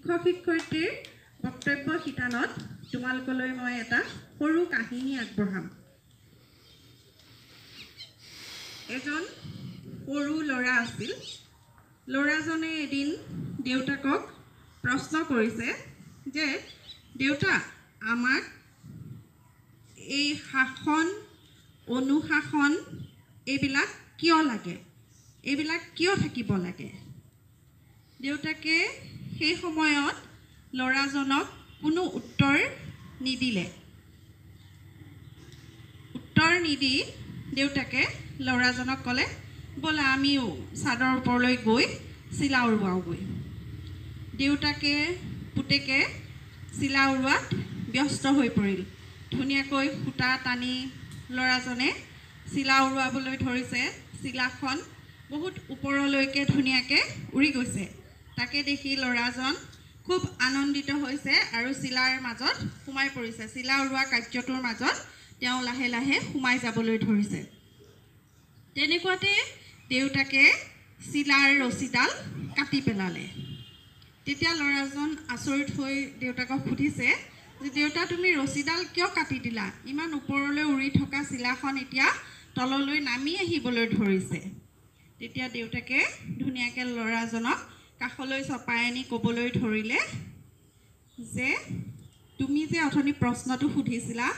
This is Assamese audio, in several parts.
শিক্ষক শিক্ষয়িত্ৰীৰ বক্তব্য শিতানত তোমালোকলৈ মই এটা সৰু কাহিনী আগবঢ়াম। এজন সৰু ল'ৰা আছিল। ল'ৰাজনে এদিন দেউতাকক প্ৰশ্ন কৰিছে যে দেউতা আমাক এই শাসন অনুশাসন এইবিলাক কিয় লাগে? এইবিলাক কিয় থাকিব লাগে? দেউতাকে সেই সময়ত ল'ৰাজনক কোনো উত্তৰ নিদিলে। উত্তৰ নিদি দেউতাকে ল'ৰাজনক ক'লে ব'লা আমিও চাদৰ ওপৰলৈ গৈ চিলা উৰুৱাওঁগৈ। দেউতাকে পুতেকে চিলা উৰুৱাত ব্যস্ত হৈ পৰিল। ধুনীয়াকৈ সূতা টানি ল'ৰাজনে চিলা উৰুৱাবলৈ ধৰিছে। চিলাখন বহুত ওপৰলৈকে ধুনীয়াকৈ উৰি গৈছে। তাকে দেখি ল'ৰাজন খুব আনন্দিত হৈছে আৰু চিলাৰ মাজত সোমাই পৰিছে। চিলা উৰুৱা কাৰ্যটোৰ মাজত তেওঁ লাহে লাহে সোমাই যাবলৈ ধৰিছে। তেনেকুৱাতে দেউতাকে চিলাৰ ৰছীডাল কাটি পেলালে। তেতিয়া ল'ৰাজন আচৰিত হৈ দেউতাকক সুধিছে যে দেউতা তুমি ৰছীডাল কিয় কাটি দিলা? ইমান ওপৰলৈ উৰি থকা চিলাখন এতিয়া তললৈ নামি আহিবলৈ ধৰিছে। তেতিয়া দেউতাকে ধুনীয়াকৈ ল'ৰাজনক কাষলৈ চপাই আনি ক'বলৈ ধৰিলে যে তুমি যে অথনি প্ৰশ্নটো সুধিছিলা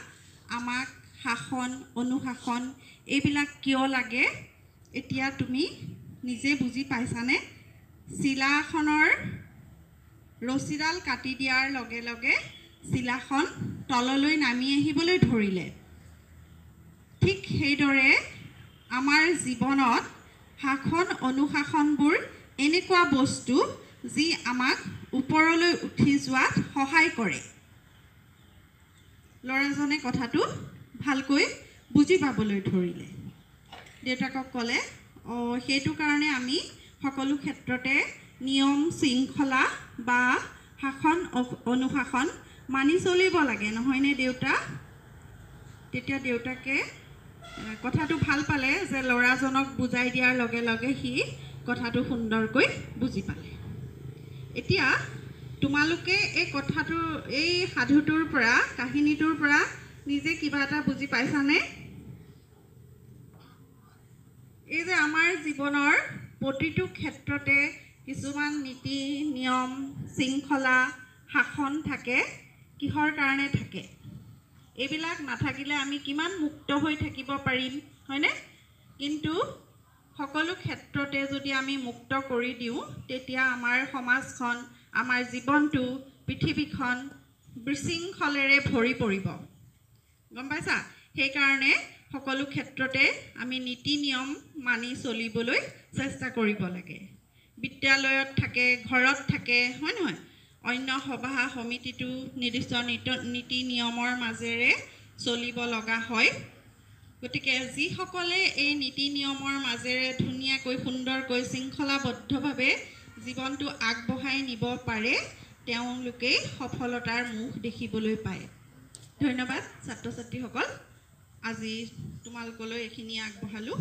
আমাক শাসন অনুশাসন এইবিলাক কিয় লাগে এতিয়া তুমি নিজে বুজি পাইছানে? চিলাখনৰ ৰছীডাল কাটি দিয়াৰ লগে লগে চিলাখন তললৈ নামি আহিবলৈ ধৰিলে। ঠিক সেইদৰে আমাৰ জীৱনত শাসন অনুশাসনবোৰ এনেকুৱা বস্তু যি আমাক ওপৰলৈ উঠি যোৱাত সহায় কৰে। ল'ৰাজনে কথাটো ভালকৈ বুজি পাবলৈ ধৰিলে। দেউতাকক ক'লে অঁ সেইটো কাৰণে আমি সকলো ক্ষেত্ৰতে নিয়ম শৃংখলা বা শাসন অনুশাসন মানি চলিব লাগে নহয়নে দেউতা? তেতিয়া দেউতাকে কথাটো ভাল পালে যে ল'ৰাজনক বুজাই দিয়াৰ লগে লগে সি কথাটো সুন্দৰকৈ বুজি পালে। এতিয়া তোমালোকে এই কথাটো এই সাধুটোৰ পৰা কাহিনীটোৰ পৰা নিজে কিবা এটা বুজি পাইছানে? এই যে আমাৰ জীৱনৰ প্ৰতিটো ক্ষেত্ৰতে কিছুমান নীতি নিয়ম শৃংখলা শাসন থাকে কিহৰ কাৰণে থাকে? এইবিলাক নাথাকিলে আমি কিমান মুক্ত হৈ থাকিব পাৰিম হয়নে? কিন্তু সকলো ক্ষেত্ৰতে যদি আমি মুক্ত কৰি দিওঁ তেতিয়া আমাৰ সমাজখন আমাৰ জীৱনটো পৃথিৱীখন বিশৃংখলেৰে ভৰি পৰিব। গম পাইছা? সেইকাৰণে সকলো ক্ষেত্ৰতে আমি নীতি নিয়ম মানি চলিবলৈ চেষ্টা কৰিব লাগে। বিদ্যালয়ত থাকে ঘৰত থাকে হয় নহয়? অন্য সভা সমিতিটো নিৰ্দিষ্ট নীত নিয়মৰ মাজেৰে চলিব লগা হয়। গতিকে যিসকলে এই নীতি নিয়মৰ মাজেৰে ধুনীয়াকৈ সুন্দৰকৈ শৃংখলাবদ্ধভাৱে জীৱনটো আগবঢ়াই নিব পাৰে তেওঁলোকেই সফলতাৰ মুখ দেখিবলৈ পায়। ধন্যবাদ ছাত্ৰ ছাত্ৰীসকল আজি তোমালোকলৈ এইখিনি আগবঢ়ালোঁ।